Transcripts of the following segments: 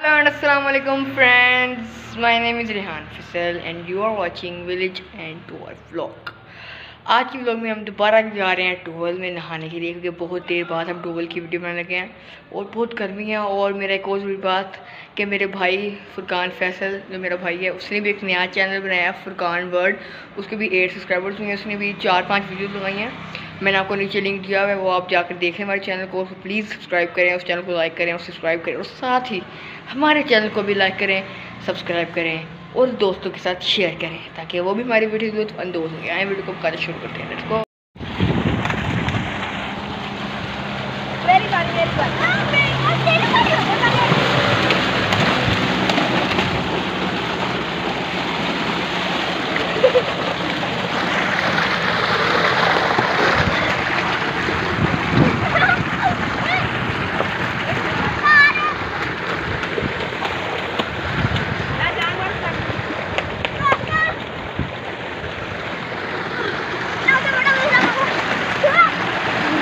Assalamu alaikum, friends. My name is Rehan Faisal and you are watching Village and Tour vlog. आज की vlog में हम दोबारा जा रहे हैं टोवल में नहाने के लिए क्योंकि बहुत देर बाद हम टोवल की वीडियो बनाने लगे हैं और बहुत गर्मी है और मेरा एक और बड़ी बात कि मेरे भाई फुरकान फैसल, जो मेरा भाई है, उसने भी एक नया चैनल बनाया फुरकान वर्ल्ड उसके भी एट सब्सक्राइबर्स हुए हैं, उसने भी चार पाँच वीडियो लगाई हैं मैंने आपको नीचे लिंक दिया हुआ है, वो आप जाकर देखें हमारे चैनल को प्लीज़ सब्सक्राइब करें, उस चैनल को लाइक करें और सब्सक्राइब करें और साथ ही हमारे चैनल को भी लाइक करें, सब्सक्राइब करें और दोस्तों के साथ शेयर करें ताकि वो भी हमारी वीडियो को अंदोज हो गया वीडियो को करना शुरू करते हैं।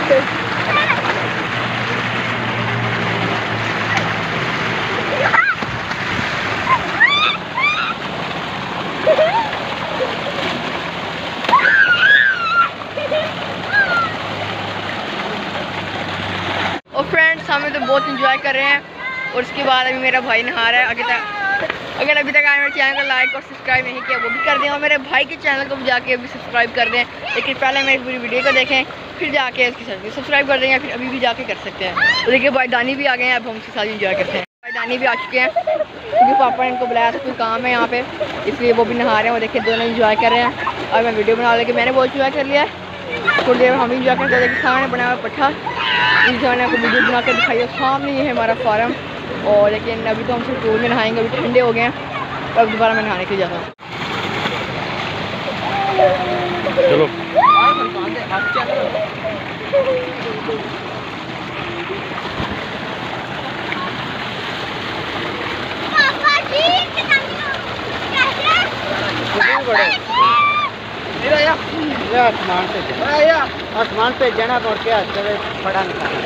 और फ्रेंड्स हमें तो बहुत इंजॉय कर रहे हैं। और उसके बाद अभी मेरा भाई नहा रहा है। आगे तक अगर अभी तक आए मेरे चैनल को लाइक और सब्सक्राइब नहीं किया, वो भी कर दें और मेरे भाई के चैनल को भी जाके अभी सब्सक्राइब कर दें, लेकिन पहले मेरी पूरी वीडियो को देखें, फिर जाके उसके साथ सब्सक्राइब कर दें या फिर अभी भी जाके कर सकते हैं। तो देखिए, भाई दानी भी आ गए हैं, अब हम उसके साथ इंजॉय करते हैं। भाई दानी भी आ चुके हैं, क्योंकि पापा ने इनको बुलाया था, कोई काम है यहाँ पे, इसलिए वो भी नहा रहे हैं, वो देखिए दोनों इन्जॉय कर रहे हैं। और मैं वीडियो बना लेके मैंने बहुत इन्जॉय कर लिया है। थोड़ी देर हम इंजॉय करते देखिए सामने बनाया हुआ पट्ठा इस जमाने को वीडियो बना कर दिखाई सामने ये है हमारा फार्म और लेकिन अभी तो हम सिर्फ़ टूर में नहाएँगे अभी ठंडे हो गए हैं। और अब दोबारा मैं नहाने के लिए जाता हूँ। चलो। पापा जी आसमान पे आसमान पे जाना पड़ के चले पड़ा निकाल।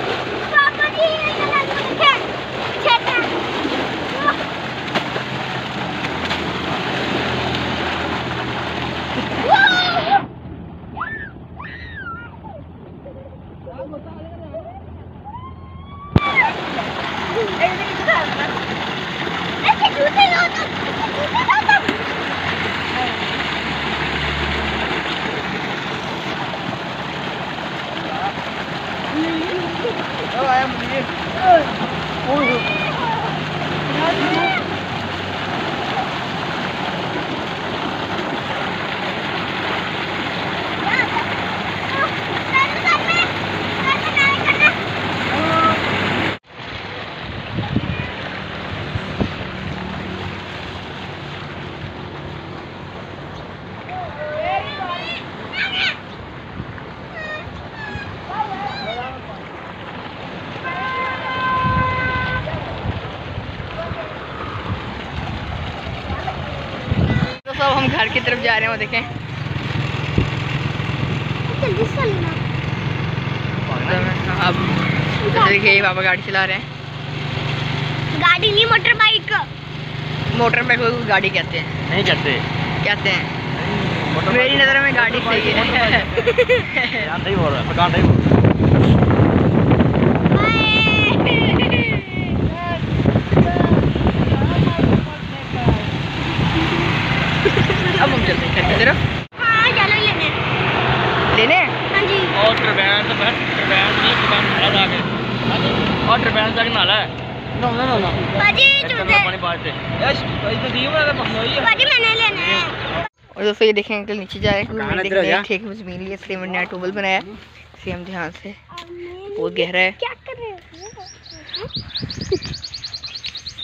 Đó là em mình đi. Ôi. Ôi. हम घर की तरफ़ जा रहे हैं वो देखें। अब देखिए ये पापा गाड़ी चला रहे हैं। गाड़ी नहीं मोटर बाइक मोटर बाइक को गाड़ी कहते हैं। नहीं करते कहते हैं। मेरी नज़र में गाड़ी सही है नहीं बोल रहा मकान नहीं बोल रहा अब हम चलते हैं घर की तरफ़ हाँ चलो लेने लेने हाँ? जी। और ट्रबैन तो बस ट्रबैन था आगे और ट्रबैन तक नाला है। No no no no. बाजी चलते पानी पाते यस इसमें दी हुआ है पहले बाजी मैंने लेने हैं। और दोस्तों ये देखें अंकल नीचे जा रहे हैं कहाँ मैंने इधर आ जा। ठेके ज़मीन ली इसलिए मैंने नया टूबल बनाया। इसे हम ध्यान से। बहुत गहरा है। क्या कर रहे हो?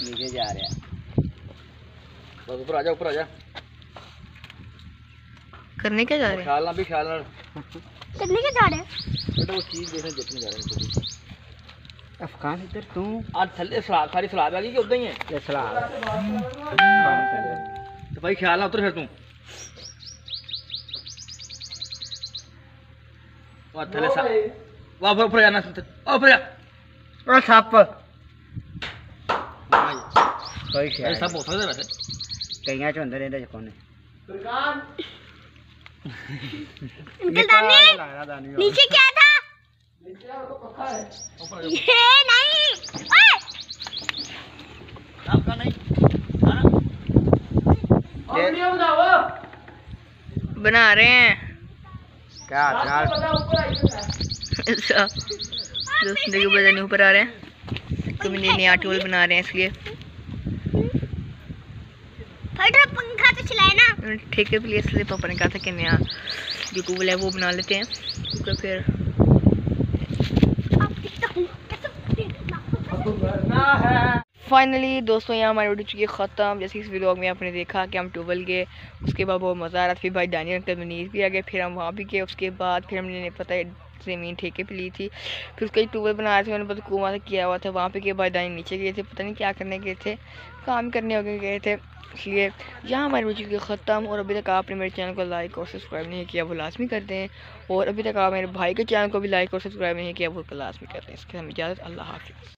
नीचे जा रहा है। ऊपर आ जा ऊपर आ जा। करने क्या जा रहे हैं? ख्याल ना भी ख्याल करने क्या जा रहे हैं? बेटा वो चीज़ देखने जितने जा रहे हैं अफगान इधर तू? आज थल्ले सलाद सारी सलाद आ गई कि उधर ही है? ये सलाद तो भाई ख्याल ना उतर फिर तू। वाह थल्ले सा वाह ऊपर जाना ऊपर जाना ऊपर जा। और सांप। कोई ख्याल सब होता है ना कहीं आ चंदर इधर कौन है अंकल दानी? नीचे क्या था? ये नहीं। आपका नहीं। बना रहे हैं। क्या दोस्तों देखो बदन ऊपर आ रहे हैं। तो मैंने नया टूल बना रहे हैं इसलिए। चलाए ना ठेके पे लिए, इसलिए पापा ने कहा था कि नया जो टूल है वो बना लेते हैं। क्योंकि फिर हूँ कैसे फाइनली दोस्तों, यहाँ हमारी वीडियो चुकी है ख़त्म। जैसे इस व्लॉग में आपने देखा कि हम ट्यूबल गए, उसके बाद बहुत मज़ा आ रहा था। फिर भाई दानियल अंकल मनीस भी आ गए फिर हम वहाँ भी गए, उसके बाद फिर हमने पता है ज़मीन ठेके पे ली थी। फिर उसका एक ट्यूबल बनाया था, मैंने पता कुआँ से किया हुआ था। वहाँ पे गए, भाई दानी नीचे गए थे, पता नहीं क्या करने गए थे, काम करने हो गए थे। इसलिए यहाँ हमारी वीडियो ख़त्म और अभी तक आपने मेरे चैनल को लाइक और सब्सक्राइब नहीं किया, वो लाजमी करते हैं और अभी तक आप मेरे भाई के चैनल को भी लाइक और सब्सक्राइब नहीं किया, वो लाजमी करते हैं इसके हम इजाज़त, अल्लाह हाफिज़।